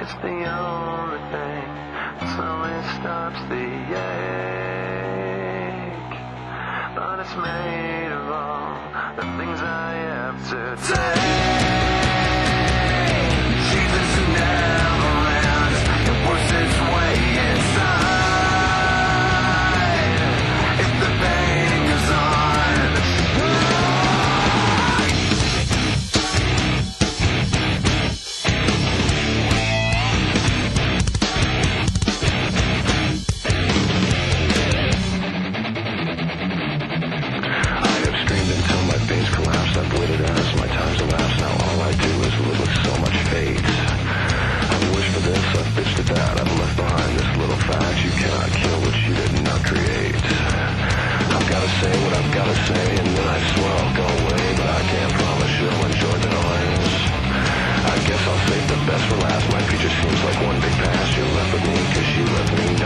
It's the only thing So it stops the ache. But it's made of all The things I have to take. you cannot kill what you did not create. I've gotta say what I've gotta say, and then I swear I'll go away, but I can't promise you'll enjoy the noise. I guess I'll save the best for last, my future seems like one big past. You left with me cause you left me